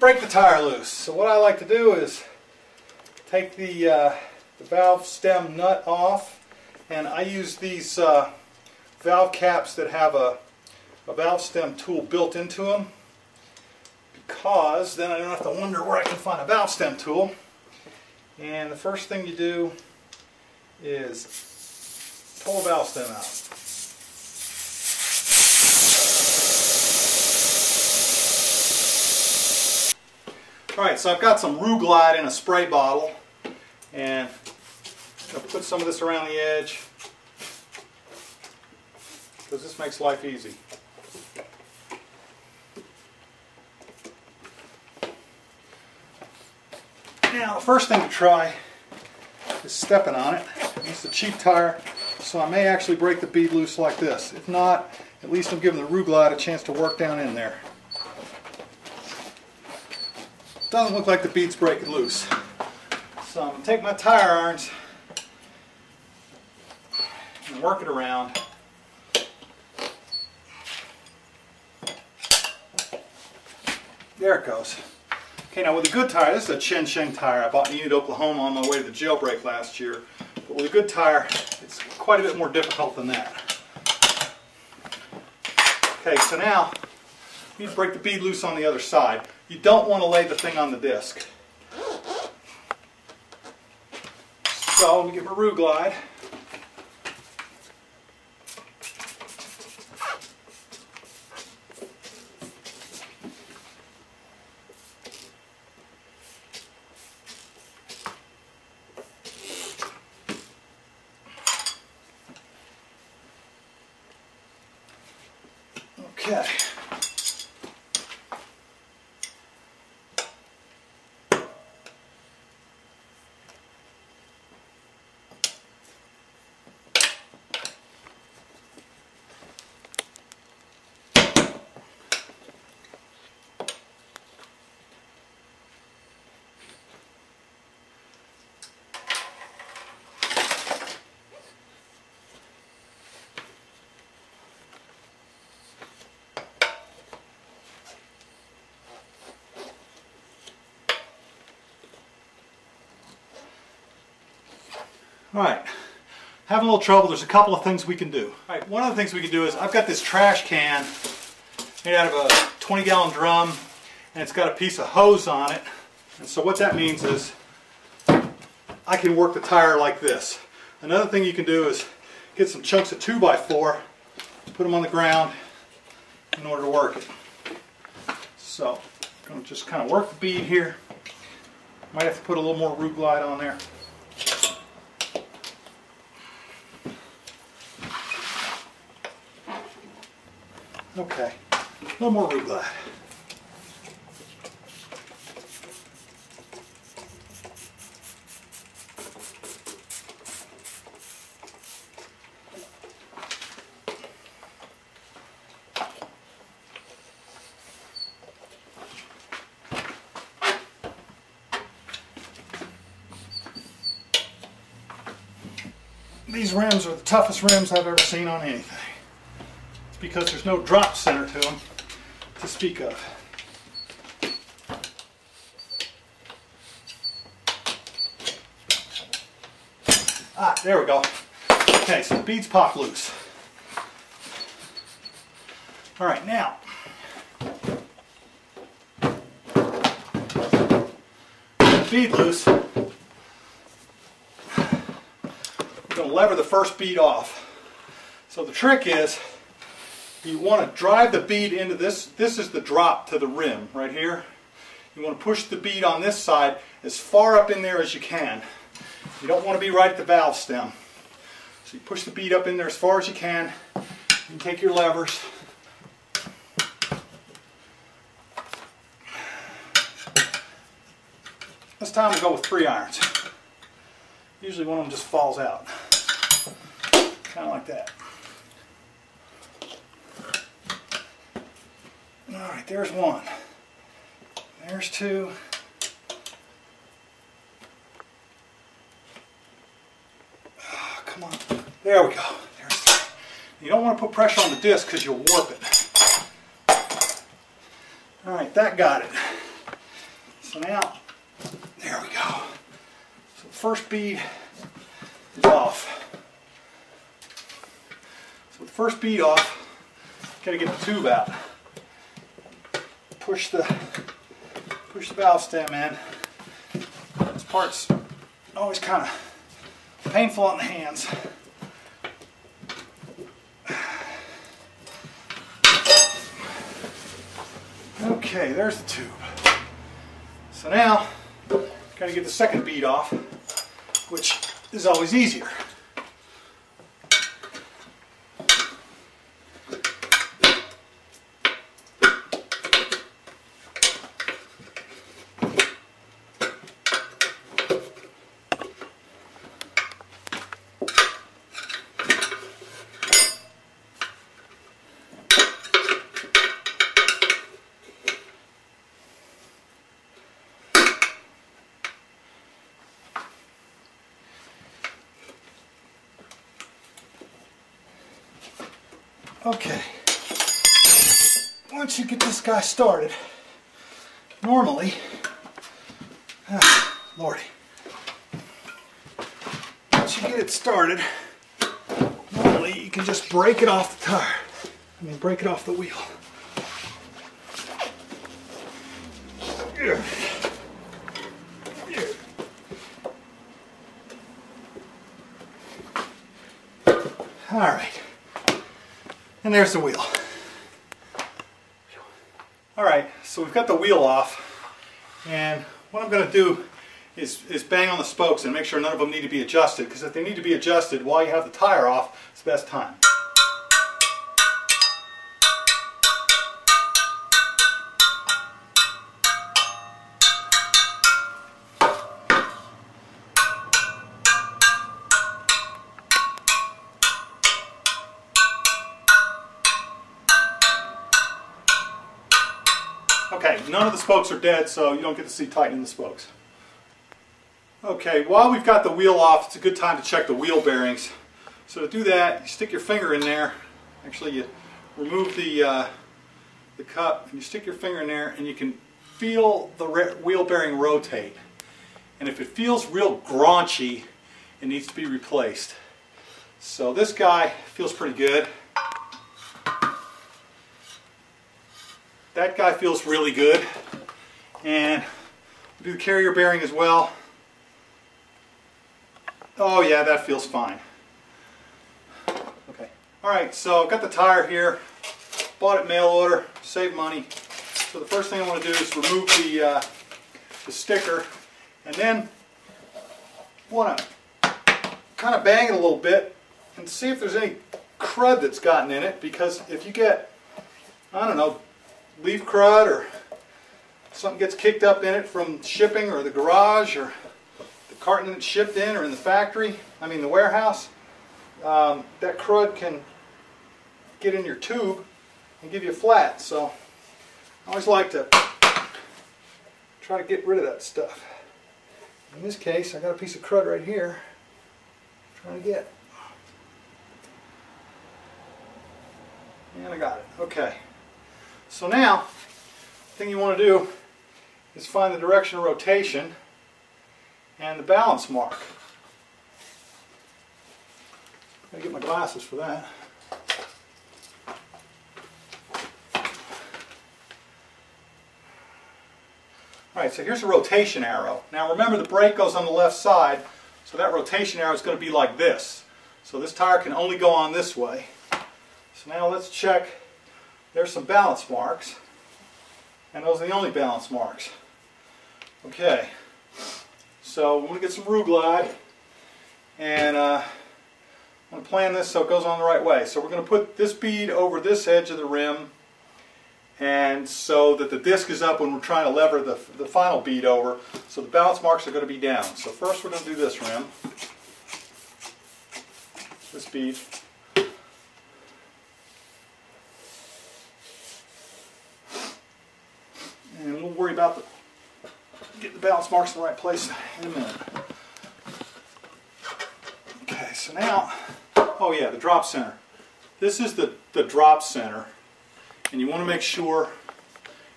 break the tire loose. So what I like to do is take the, uh, the valve stem nut off and I use these uh, valve caps that have a, a valve stem tool built into them because then I don't have to wonder where I can find a valve stem tool. And the first thing you do is pull the valve stem out. Alright, so I've got some RuGlyde in a spray bottle and I'll put some of this around the edge because this makes life easy. Now the first thing to try is stepping on it. It's a cheap tire, so I may actually break the bead loose like this. If not, at least I'm giving the RuGlyde a chance to work down in there. Doesn't look like the bead's breaking loose. So I'm going to take my tire irons and work it around. There it goes. Okay, now with a good tire, this is a Cheng Shin tire I bought in Enid, Oklahoma on my way to the jailbreak last year. But with a good tire, it's quite a bit more difficult than that. Okay, so now you need to break the bead loose on the other side. You don't want to lay the thing on the disc. So let me get my RuGlyde. Okay. All right, having a little trouble, there's a couple of things we can do. All right, one of the things we can do is I've got this trash can made out of a 20 gallon drum and it's got a piece of hose on it. And so what that means is I can work the tire like this. Another thing you can do is get some chunks of 2x4, put them on the ground in order to work it. So I'm going to just kind of work the bead here. Might have to put a little more RuGlyde on there. Okay, little more RuGlyde. These rims are the toughest rims I've ever seen on anything. Because there's no drop center to them to speak of. Ah, there we go. Okay, so the beads pop loose. All right, now. Bead loose. We're going to lever the first bead off. So the trick is you want to drive the bead into this. This is the drop to the rim right here. You want to push the bead on this side as far up in there as you can. You don't want to be right at the valve stem. So you push the bead up in there as far as you can. You take your levers. It's time to go with three irons. Usually one of them just falls out. Kind of like that. All right, there's one. There's two. Oh, come on. There we go. There's three. You don't want to put pressure on the disc because you'll warp it. All right, that got it. So now, there we go. So the first bead is off. So the first bead off, gotta get the tube out. Push the push the valve stem in. This part's always kind of painful on the hands. Okay, there's the tube. So now, gotta get the second bead off, which is always easier. Okay. Once you get this guy started, normally, ah, lordy, once you get it started, normally you can just break it off the tire. I mean, break it off the wheel. Yeah. All right. And there's the wheel. All right, so we've got the wheel off. And what I'm going to do is, is bang on the spokes and make sure none of them need to be adjusted. Because if they need to be adjusted while you have the tire off, it's the best time. None of the spokes are dead, so you don't get to see tightening the spokes. Okay, while we've got the wheel off, it's a good time to check the wheel bearings. So to do that, you stick your finger in there. Actually, you remove the, uh, the cup, and you stick your finger in there, and you can feel the wheel bearing rotate. And if it feels real graunchy, it needs to be replaced. So this guy feels pretty good. That guy feels really good. And do the carrier bearing as well. Oh yeah, that feels fine. Okay. Alright, so I've got the tire here. Bought it mail order, save money. So the first thing I want to do is remove the, uh, the sticker. And then want to kind of bang it a little bit and see if there's any crud that's gotten in it because if you get, I don't know, leaf crud or something gets kicked up in it from shipping or the garage or the carton that's shipped in or in the factory, I mean the warehouse, um, that crud can get in your tube and give you a flat. So I always like to try to get rid of that stuff. In this case, I got a piece of crud right here I'm trying to get. And I got it. Okay. So now, the thing you want to do is find the direction of rotation and the balance mark. I get my glasses for that. Alright, so here's a rotation arrow. Now remember the brake goes on the left side, so that rotation arrow is going to be like this. So this tire can only go on this way. So now let's check there's some balance marks. And those are the only balance marks. Okay. So we're going to get some RuGlyde. And uh, I'm going to plan this so it goes on the right way. So we're going to put this bead over this edge of the rim. And so that the disc is up when we're trying to lever the, the final bead over. So the balance marks are going to be down. So first we're going to do this rim. This bead. worry about the get the balance marks in the right place in a minute. Okay, so now, oh yeah, the drop center. This is the, the drop center, and you want to make sure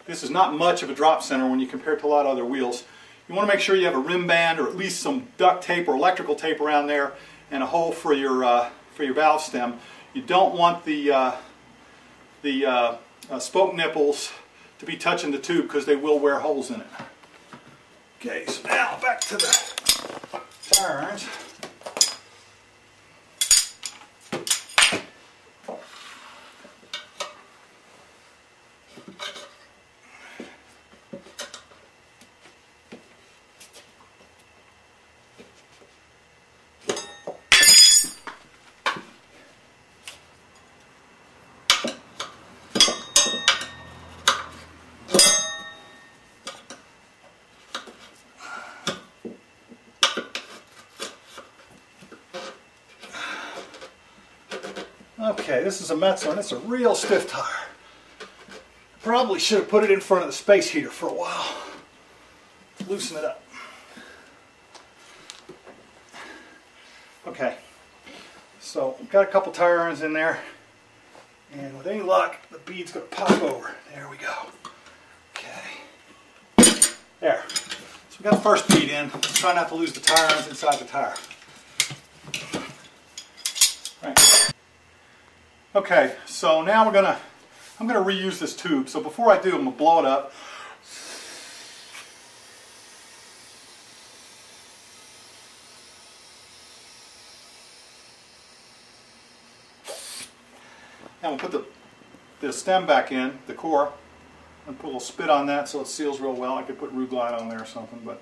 this is not much of a drop center when you compare it to a lot of other wheels. You want to make sure you have a rim band or at least some duct tape or electrical tape around there and a hole for your, uh, for your valve stem. You don't want the, uh, the uh, uh spoke nipples to be touching the tube because they will wear holes in it. Okay, so now back to the tire Okay, this is a Metzeler and it's a real stiff tire. Probably should have put it in front of the space heater for a while. Loosen it up. Okay, so got a couple tire irons in there and with any luck the bead's going to pop over. There we go. Okay, there. So we got the first bead in. Let's try not to lose the tire irons inside the tire. Okay, so now we're gonna, I'm gonna reuse this tube. So before I do, I'm gonna blow it up. Now we'll put the, the stem back in, the core, and put a little spit on that so it seals real well. I could put RuGlyde on there or something, but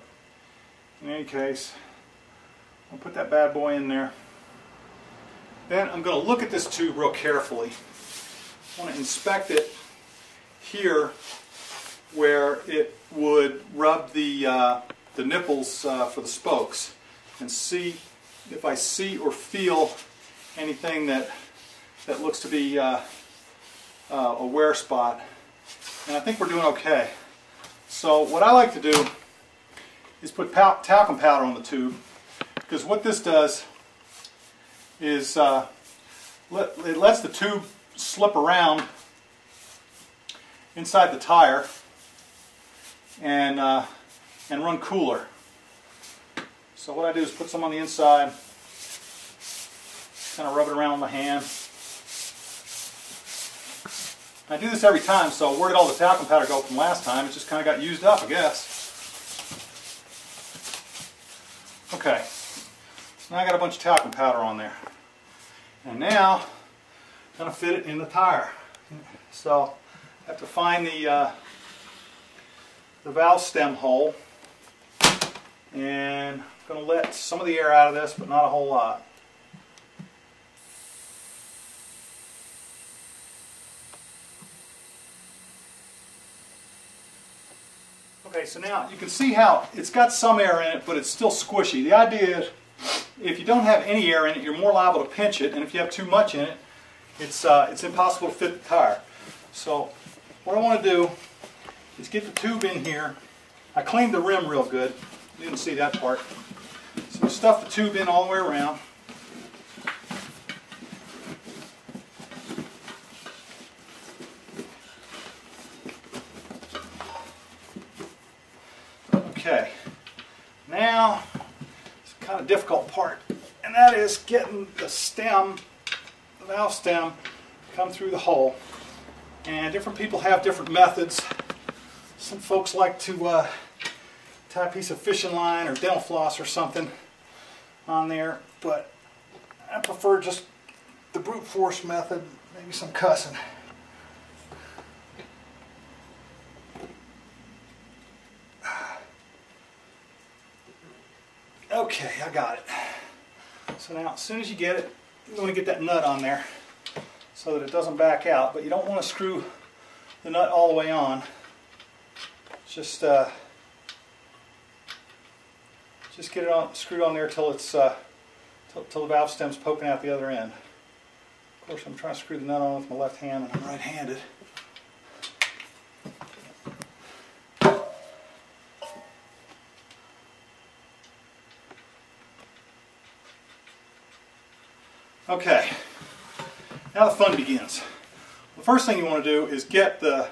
in any case, I'll put that bad boy in there. Then I'm going to look at this tube real carefully. I want to inspect it here where it would rub the, uh, the nipples uh, for the spokes and see if I see or feel anything that, that looks to be uh, uh a wear spot. And I think we're doing okay. So what I like to do is put talcum powder on the tube because what this does is uh, let, it lets the tube slip around inside the tire and, uh, and run cooler. So what I do is put some on the inside, kind of rub it around with my hand. I do this every time, so where did all the talcum powder go from last time? It just kind of got used up, I guess. Okay, so now I got a bunch of talcum powder on there. And now, I'm going to fit it in the tire. So, I have to find the, uh, the valve stem hole. And I'm going to let some of the air out of this, but not a whole lot. Okay, so now you can see how it's got some air in it, but it's still squishy. The idea is if you don't have any air in it, you're more liable to pinch it, and if you have too much in it, it's, uh, it's impossible to fit the tire. So what I want to do is get the tube in here. I cleaned the rim real good. You didn't see that part. So I stuff the tube in all the way around. Okay, now difficult part, and that is getting the stem, the valve stem, come through the hole. And different people have different methods. Some folks like to uh, tie a piece of fishing line or dental floss or something on there, but I prefer just the brute force method, maybe some cussing. Okay, I got it. So now, as soon as you get it, you want to get that nut on there so that it doesn't back out, but you don't want to screw the nut all the way on. Just uh, just get it on screwed on there till it's uh, till, till the valve stem's poking out the other end. Of course, I'm trying to screw the nut on with my left hand, and I'm right-handed. Okay, now the fun begins. The first thing you want to do is get the,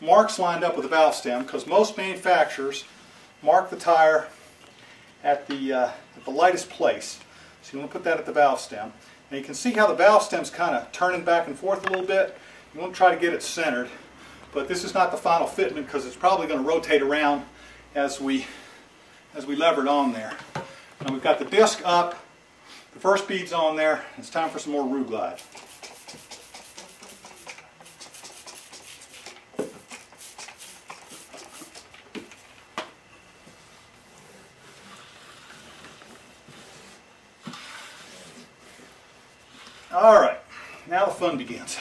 marks lined up with the valve stem because most manufacturers mark the tire at the, uh, at the lightest place. So you want to put that at the valve stem. And you can see how the valve stem's kind of turning back and forth a little bit. You want to try to get it centered. But this is not the final fitment because it's probably going to rotate around as we, as we lever it on there. Now we've got the disc up, the first bead's on there. It's time for some more RuGlyde. All right, now the fun begins.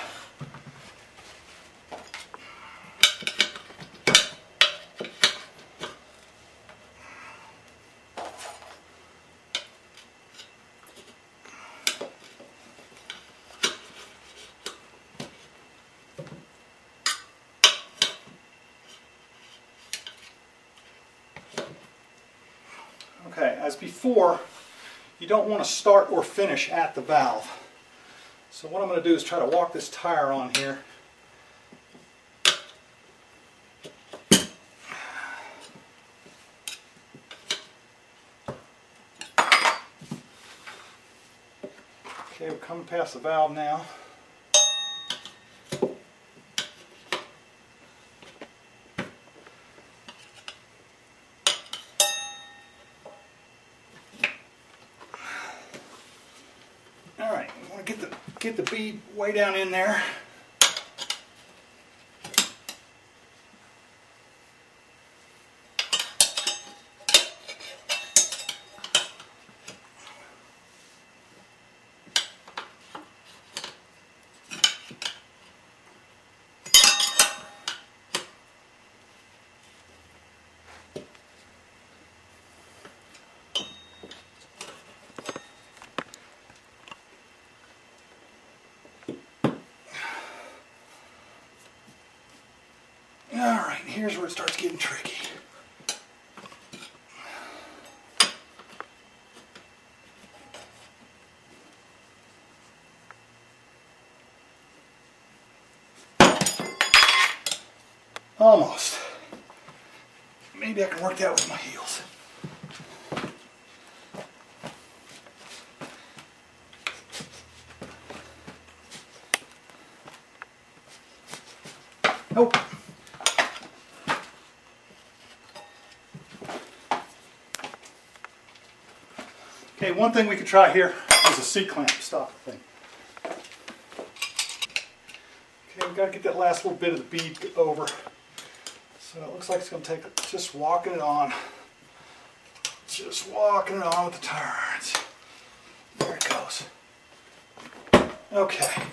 Okay, as before, you don't want to start or finish at the valve. So what I'm going to do is try to walk this tire on here. Okay, we're coming past the valve now. All right, we want to get bead way down in there. All right, here's where it starts getting tricky. Almost. Maybe I can work that with my heels. Nope. Okay, one thing we could try here is a C-clamp to stop the thing. Okay, we've got to get that last little bit of the bead over. So it looks like it's going to take just walking it on. Just walking it on with the turns. There it goes. Okay.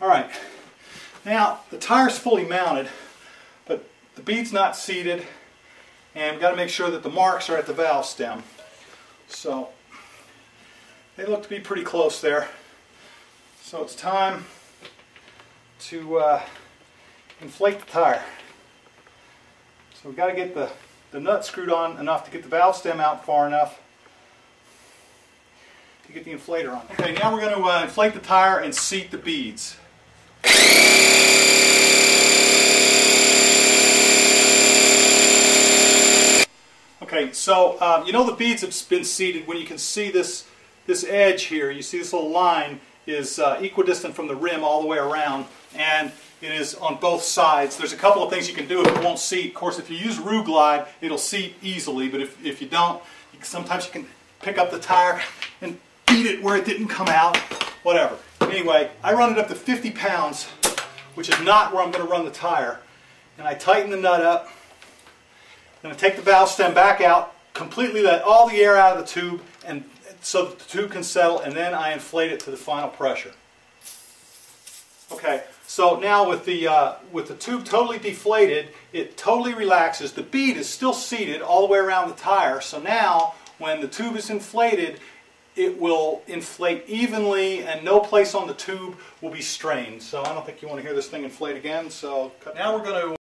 All right. Now, the tire's fully mounted, but the bead's not seated and we've got to make sure that the marks are at the valve stem. So they look to be pretty close there. So it's time to uh, inflate the tire. So we've got to get the, the nut screwed on enough to get the valve stem out far enough to get the inflator on. Okay, now we're going to uh, inflate the tire and seat the beads. Okay, so um, you know the beads have been seated when you can see this this edge here. You see this little line is uh, equidistant from the rim all the way around, and it is on both sides. There's a couple of things you can do if it won't seat. Of course, if you use RuGlyde, it'll seat easily, but if, if you don't, sometimes you can pick up the tire and beat it where it didn't come out, whatever. Anyway, I run it up to 50 pounds, which is not where I'm going to run the tire, and I tighten the nut up, I'm going to take the valve stem back out, completely let all the air out of the tube and so that the tube can settle and then I inflate it to the final pressure. Okay, so now with the, uh, with the tube totally deflated, it totally relaxes. The bead is still seated all the way around the tire, so now when the tube is inflated, it will inflate evenly and no place on the tube will be strained. So I don't think you want to hear this thing inflate again. So now we're going to